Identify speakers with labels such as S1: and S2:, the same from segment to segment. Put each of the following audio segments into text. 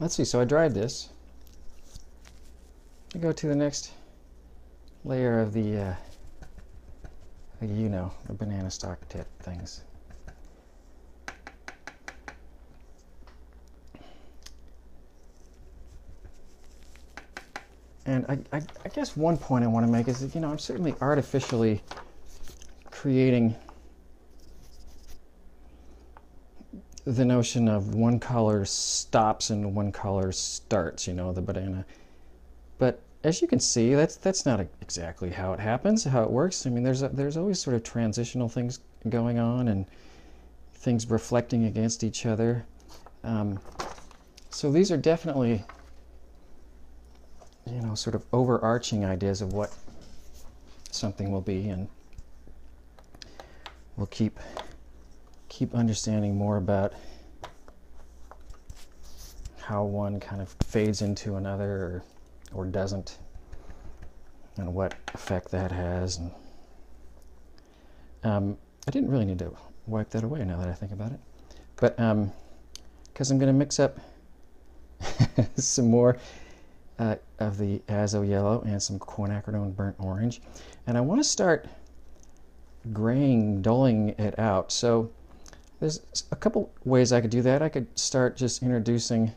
S1: let's see, so I dried this. I go to the next layer of the, uh, you know, the banana stock tip things. And I, I, I guess one point I want to make is that, you know, I'm certainly artificially creating the notion of one color stops and one color starts, you know, the banana. But as you can see, that's that's not exactly how it happens, how it works. I mean, there's a, there's always sort of transitional things going on and things reflecting against each other. Um, so these are definitely, you know, sort of overarching ideas of what something will be, and we'll keep keep understanding more about how one kind of fades into another or or doesn't, and what effect that has. And um, I didn't really need to wipe that away now that I think about it, but because um, I'm going to mix up some more uh, of the Azo yellow and some quinacridone burnt orange, and I want to start graying, dulling it out. So there's a couple ways I could do that. I could start just introducing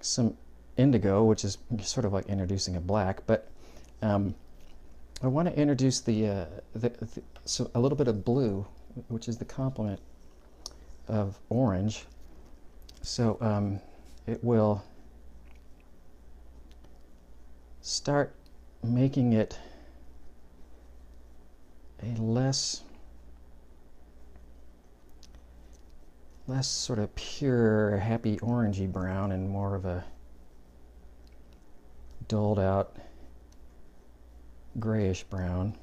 S1: some indigo, which is sort of like introducing a black, but um, I want to introduce the, uh, the, the, so a little bit of blue, which is the complement of orange. So um, it will start making it a less less sort of pure happy orangey brown and more of a dulled out grayish brown.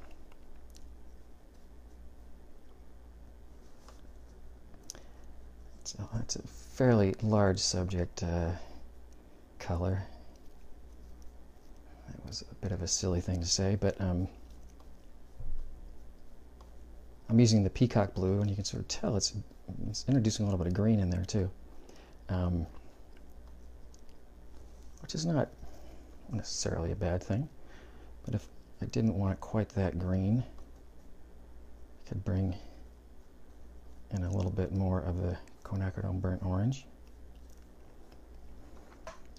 S1: So that's a fairly large subject uh, color. That was a bit of a silly thing to say, but um, I'm using the peacock blue, and you can sort of tell it's, it's introducing a little bit of green in there too, um, which is not necessarily a bad thing. But if I didn't want it quite that green, I could bring in a little bit more of the quinacridone burnt orange.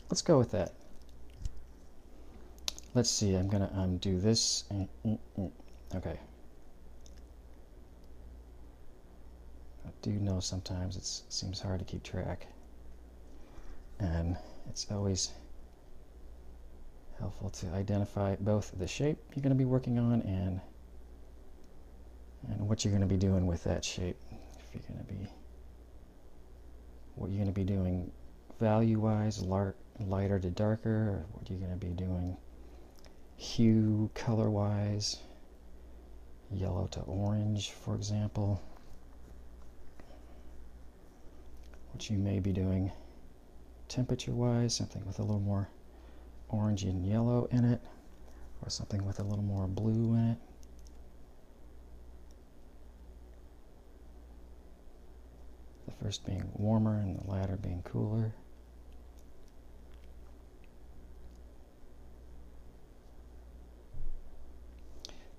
S1: Let's go with that. Let's see, I'm going to undo this. Mm, mm, mm. Okay. I do know sometimes it seems hard to keep track. And it's always helpful to identify both the shape you're going to be working on and and what you're going to be doing with that shape. If you're going to be what you're going to be doing value-wise, lighter to darker, or what you're going to be doing hue color-wise, yellow to orange, for example. What you may be doing temperature-wise, something with a little more orange and yellow in it, or something with a little more blue in it. The first being warmer and the latter being cooler.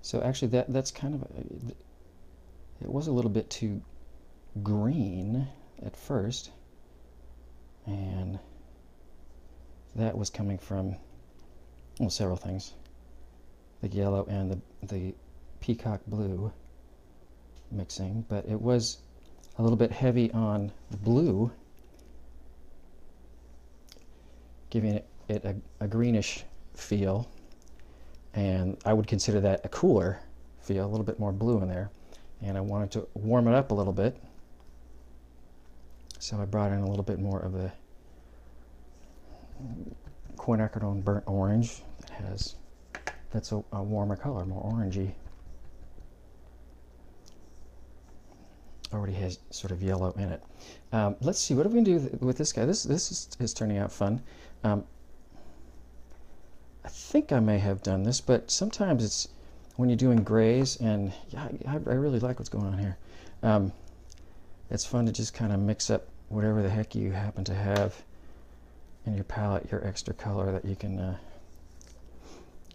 S1: So actually that that's kind of a, it was a little bit too green at first and that was coming from well, several things. The yellow and the, the peacock blue mixing, but it was a little bit heavy on the blue, giving it, it a, a greenish feel. And I would consider that a cooler feel, a little bit more blue in there. And I wanted to warm it up a little bit. So I brought in a little bit more of the quinacridone burnt orange that has that's a, a warmer color, more orangey. Already has sort of yellow in it. Um, let's see, what are we gonna do with this guy? This this is, is turning out fun. Um, I think I may have done this, but sometimes it's when you're doing grays, and yeah, I, I really like what's going on here. Um, it's fun to just kind of mix up whatever the heck you happen to have in your palette, your extra color that you can uh,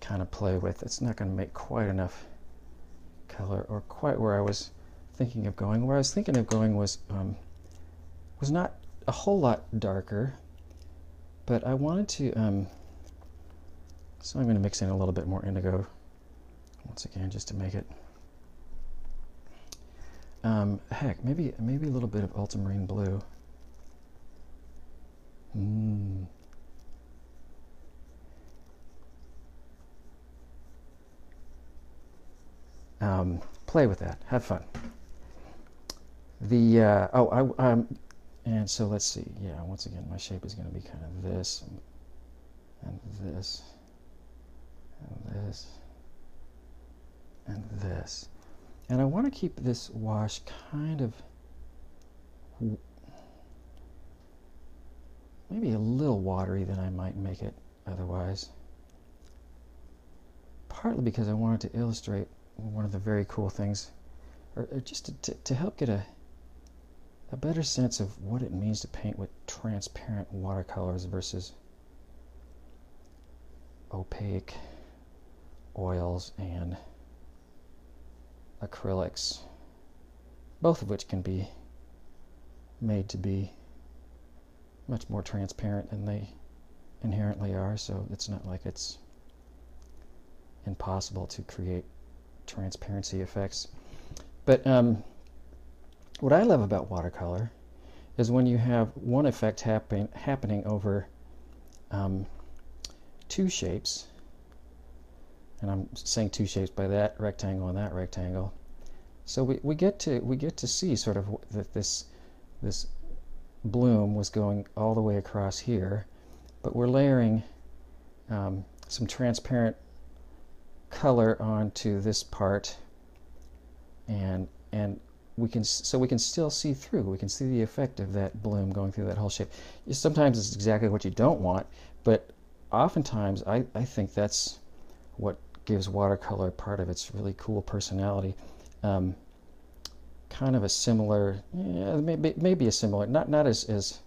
S1: kind of play with. It's not going to make quite enough color or quite where I was thinking of going. Where I was thinking of going was um, was not a whole lot darker, but I wanted to. Um, so I'm going to mix in a little bit more indigo once again, just to make it. Um, heck, maybe maybe a little bit of ultramarine blue. Mm. Um, play with that. Have fun. The uh, oh I um, and so let's see. Yeah, once again, my shape is going to be kind of this and this and this and this. And I want to keep this wash kind of maybe a little watery than I might make it otherwise. Partly because I wanted to illustrate one of the very cool things, or, or just to, to, to help get a, a better sense of what it means to paint with transparent watercolors versus opaque oils and acrylics, both of which can be made to be much more transparent than they inherently are, so it's not like it's impossible to create transparency effects. But um, what I love about watercolor is when you have one effect happen, happening over um, two shapes and I'm saying two shapes by that rectangle and that rectangle. So we, we get to we get to see sort of that this this bloom was going all the way across here, but we're layering um, some transparent color onto this part, and and we can so we can still see through. We can see the effect of that bloom going through that whole shape. Sometimes it's exactly what you don't want, but oftentimes I, I think that's what gives watercolor part of its really cool personality. Um, kind of a similar, yeah, maybe, maybe a similar, not, not as, as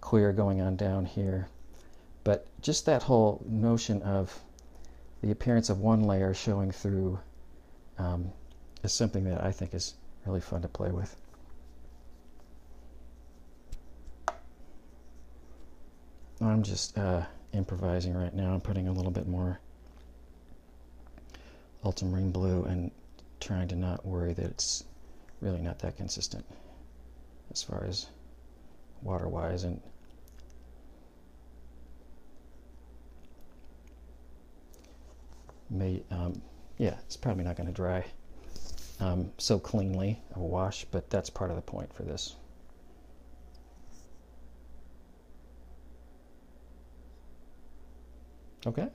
S1: clear going on down here, but just that whole notion of the appearance of one layer showing through um, is something that I think is really fun to play with. I'm just uh, improvising right now. I'm putting a little bit more ultramarine blue and trying to not worry that it's really not that consistent as far as water wise and may um, yeah it's probably not going to dry um, so cleanly a wash but that's part of the point for this. Okay